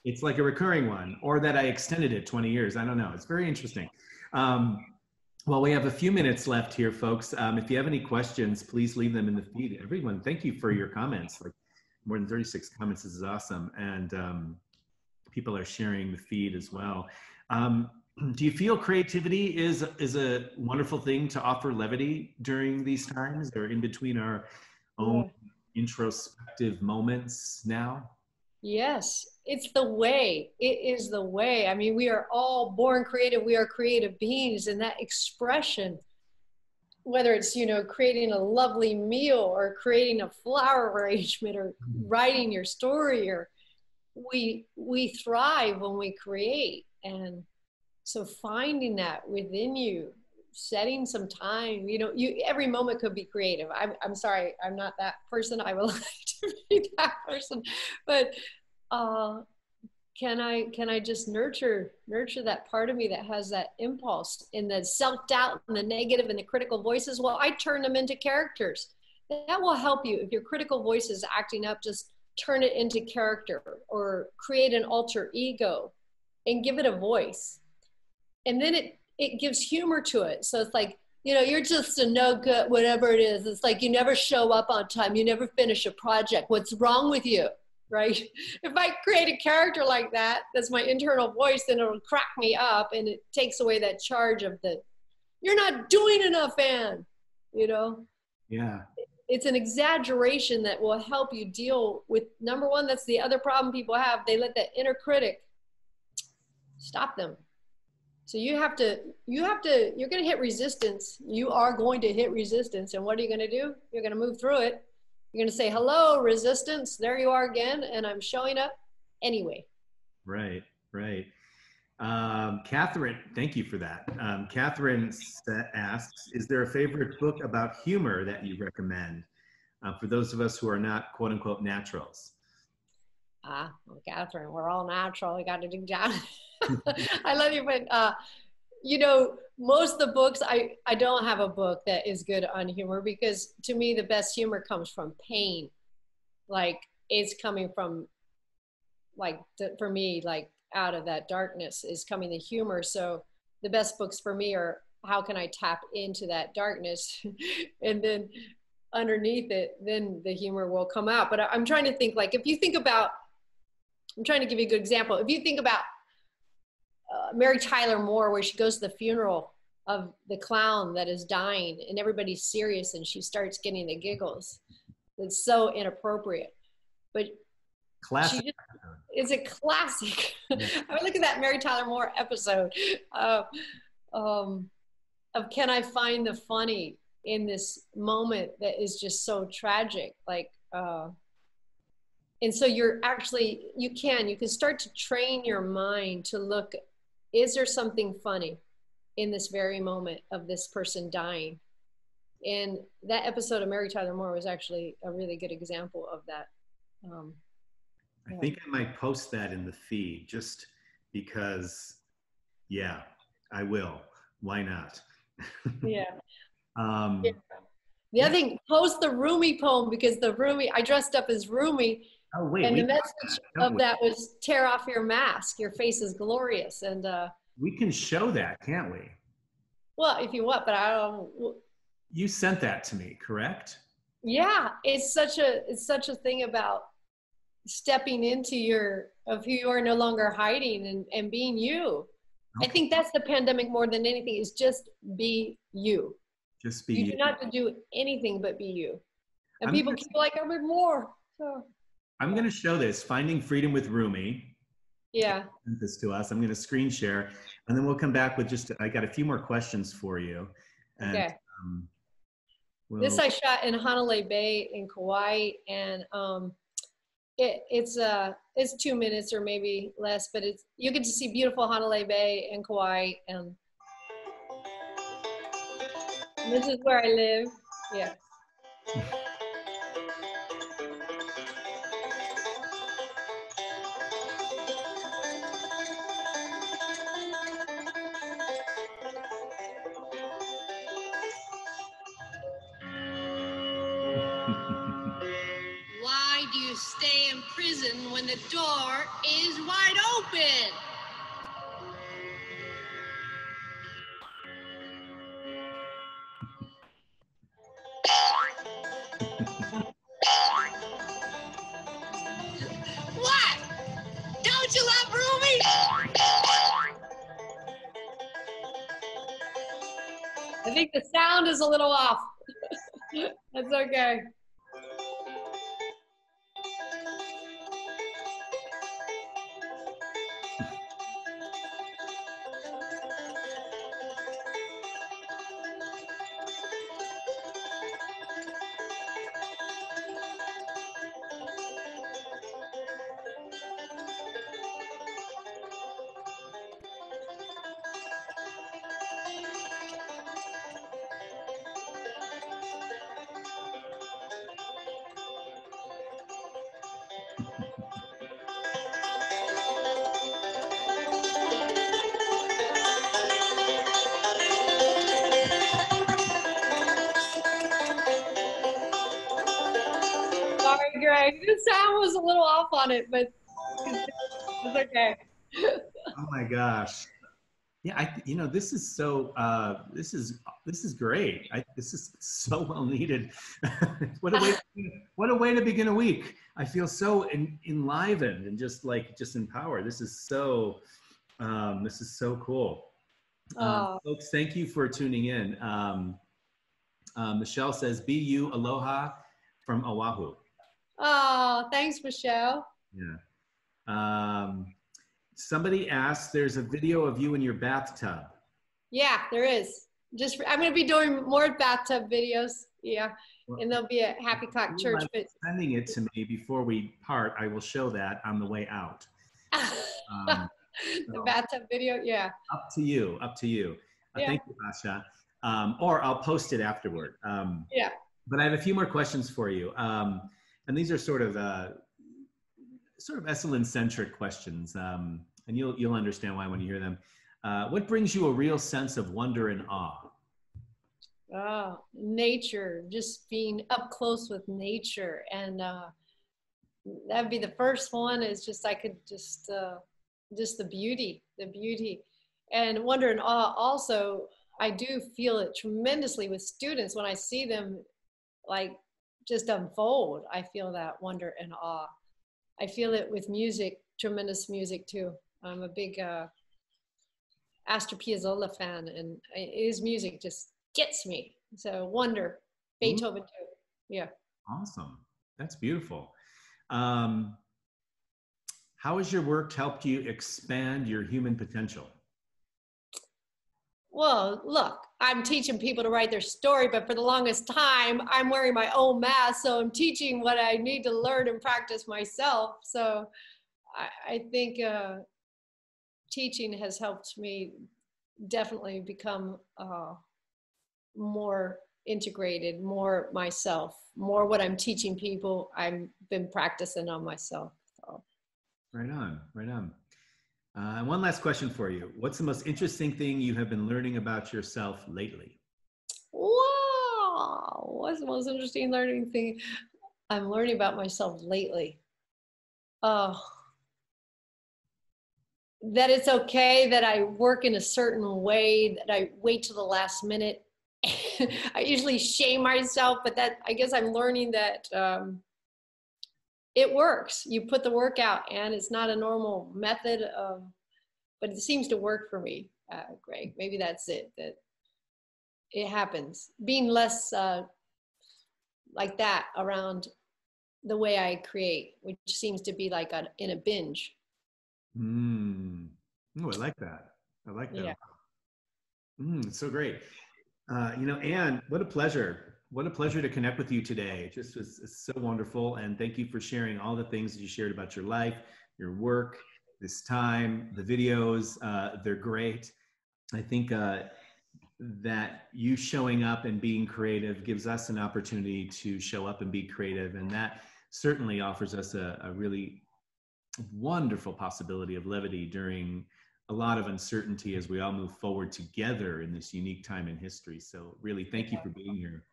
it's like a recurring one or that i extended it 20 years i don't know it's very interesting um, well, we have a few minutes left here, folks. Um, if you have any questions, please leave them in the feed. Everyone, thank you for your comments. Like more than 36 comments, this is awesome. And um, people are sharing the feed as well. Um, *clears throat* do you feel creativity is, is a wonderful thing to offer levity during these times or in between our own introspective moments now? Yes, it's the way. It is the way. I mean, we are all born creative. We are creative beings, and that expression, whether it's you know creating a lovely meal or creating a flower *laughs* arrangement or mm-hmm. writing your story, or we we thrive when we create, and so finding that within you setting some time you know you every moment could be creative. I'm, I'm sorry i'm not that person. I would *laughs* like to be that person. But uh, can I can I just nurture nurture that part of me that has that impulse in the self doubt and the negative and the critical voices? Well, I turn them into characters. that will help you. If your critical voice is acting up just turn it into character or create an alter ego and give it a voice and then it it gives humor to it. So it's like you know you're just a no good whatever it is. It's like you never show up on time. You never finish a project. What's wrong with you *laughs* right? If i create a character like that that's my internal voice then it'll crack me up and it takes away that charge of the you're not doing enough Ann you know? Yeah. It's an exaggeration that will help you deal with number one that's the other problem people have. They let that inner critic stop them so you have to you have to you're going to hit resistance. You are going to hit resistance. And what are you going to do? You're going to move through it. You're going to say hello resistance. There you are again and i'm showing up anyway. Right right. Um, Catherine, thank you for that. Um, Catherine asks, is there a favorite book about humor that you recommend? Uh, for those of us who are not quote unquote naturals? Ah, well, Catherine, we're all natural. We got to dig down. *laughs* *laughs* I love you, but uh, you know, most of the books, I, I don't have a book that is good on humor because to me, the best humor comes from pain. Like it's coming from, like, for me, like out of that darkness is coming the humor. So the best books for me are how can I tap into that darkness *laughs* and then underneath it, then the humor will come out. But I'm trying to think like if you think about, I'm trying to give you a good example. If you think about uh, Mary Tyler Moore, where she goes to the funeral of the clown that is dying and everybody's serious and she starts getting the giggles. It's so inappropriate. But classic. Just, it's a classic. *laughs* I mean, look at that Mary Tyler Moore episode uh, um, of Can I Find the Funny in this moment that is just so tragic. Like, uh, and so you're actually, you can, you can start to train your mind to look, is there something funny in this very moment of this person dying? And that episode of Mary Tyler Moore was actually a really good example of that. Um, I think I might post that in the feed just because, yeah, I will. Why not? *laughs* yeah. um, yeah. The other thing, post the Rumi poem because the Rumi, I dressed up as Rumi. Oh, wait. And the message of we? that was tear off your mask. Your face is glorious. And uh, we can show that, can't we? Well, if you want, but I don't. You sent that to me, correct? Yeah, it's such a it's such a thing about stepping into your of who you are no longer hiding and, and being you okay. i think that's the pandemic more than anything is just be you just be you, you. do not to do anything but be you and I'm people keep like i'm more so i'm going to show this finding freedom with rumi. Yeah. This to us. I'm going to screen share and then we'll come back with just i got a few more questions for you. And, okay. um, we'll, this i shot in hanalei bay in kauai and um it, it's uh it's two minutes or maybe less, but it's you get to see beautiful Hanalei Bay and Kauai, and, and this is where I live. Yeah. *laughs* *laughs* when the door is wide open. *laughs* what? Don't you love Rumi? I think the sound is a little off. *laughs* That's okay. This is so uh, this is this is great. I, this is so *laughs* well needed. *laughs* what a way *laughs* what a way to begin a week. I feel so en- enlivened and just like just empowered. This is so um, this is so cool. Um, Oh. folks, thank you for tuning in. Um, uh, Michelle says, "Be you, aloha from Oahu." Oh, thanks, Michelle. Yeah. Um, somebody asked, "There's a video of you in your bathtub." Yeah, there is. Just I'm gonna be doing more bathtub videos. Yeah, and there'll be a Happy Cock Church, but Sending it to me before we part. I will show that on the way out. *laughs* Um, the bathtub video. Yeah. up to you. Up to you. Uh, Yeah. Thank you, Asha. Um, or I'll post it afterward. Um, Yeah. But I have a few more questions for you, um, and these are sort of uh, sort of Esalen-centric questions, um, and you'll you'll understand why when you hear them. Uh, what brings you a real sense of wonder and awe? Oh, nature, just being up close with nature. And uh, that'd be the first one is just, I could just, uh, just the beauty, the beauty. And wonder and awe also, I do feel it tremendously with students when I see them like just unfold. I feel that wonder and awe. I feel it with music, tremendous music too. I'm a big uh, Astor Piazzolla fan, and his music just gets me. So wonder, Beethoven too. Yeah. Awesome. That's beautiful. Um, how has your work helped you expand your human potential? Well, look, I'm teaching people to write their story, but for the longest time, I'm wearing my own mask, so I'm teaching what I need to learn and practice myself. So I, I think uh, teaching has helped me definitely become uh, more integrated, more myself, more what I'm teaching people. I've been practicing on myself. So. Right on, right on. Uh, and one last question for you. What's the most interesting thing you have been learning about yourself lately? Wow, what's the most interesting learning thing I'm learning about myself lately? Oh, that it's okay that I work in a certain way, that I wait till the last minute. *laughs* I usually shame myself, but that I guess I'm learning that um, it works. You put the work out, and it's not a normal method of, but it seems to work for me, uh, Greg. Maybe that's it. That it happens. Being less uh, like that around the way I create, which seems to be like a, in a binge. Mm. Oh, I like that. I like that. Yeah. Mm, so great. Uh, you know, Ann, what a pleasure. What a pleasure to connect with you today. It just was so wonderful. And thank you for sharing all the things that you shared about your life, your work, this time, the videos. Uh, they're great. I think uh, that you showing up and being creative gives us an opportunity to show up and be creative. And that certainly offers us a, a really wonderful possibility of levity during a lot of uncertainty as we all move forward together in this unique time in history. So, really, thank you for being here.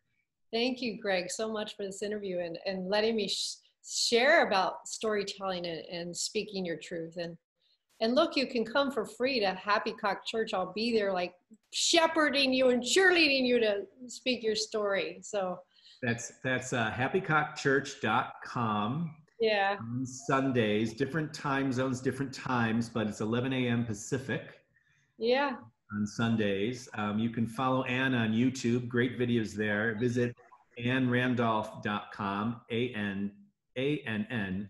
Thank you, Greg, so much for this interview and, and letting me sh- share about storytelling and, and speaking your truth. And and look, you can come for free to Happy Cock Church. I'll be there, like shepherding you and cheerleading you to speak your story. So That's that's uh, happycockchurch.com yeah, on Sundays, different time zones, different times, but it's 11 a.m. Pacific yeah, on Sundays. Um, you can follow Ann on YouTube. Great videos there. Visit annrandolph.com. A N A N N,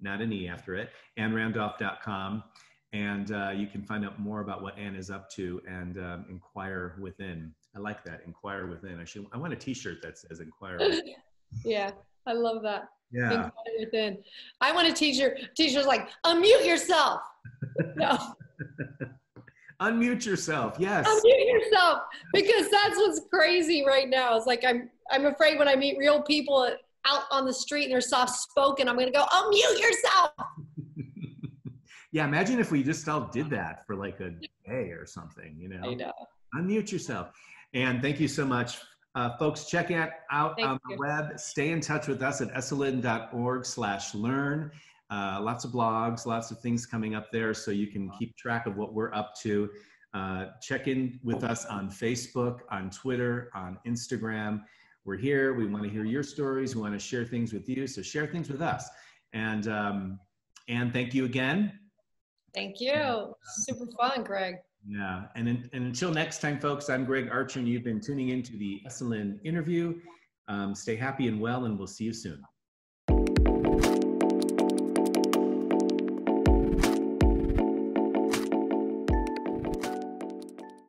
not an E after it. annrandolph.com. And uh, you can find out more about what Ann is up to and um, inquire within. I like that. Inquire within. I should. I want a T-shirt that says "Inquire." Within. *laughs* yeah. I love that. Yeah. Within. I want a teacher. Teachers like unmute yourself. no, *laughs* Unmute yourself. Yes. unmute yourself because that's what's crazy right now. It's like I'm I'm afraid when I meet real people out on the street and they're soft spoken, I'm gonna go unmute yourself. *laughs* yeah. Imagine if we just all did that for like a day or something. You know. I know. unmute yourself. And thank you so much Uh, folks, check it out Thank on the web. Stay in touch with us at esalen.org slash learn. Uh, lots of blogs, lots of things coming up there so you can keep track of what we're up to. Uh, check in with us on Facebook, on Twitter, on Instagram. We're here. We want to hear your stories. We want to share things with you. So share things with us. And um, and thank you again. Thank you. Super fun, Greg. Yeah, and, in, and until next time, folks, I'm Greg Archer, and you've been tuning into the Esalen interview. Um, stay happy and well, and we'll see you soon.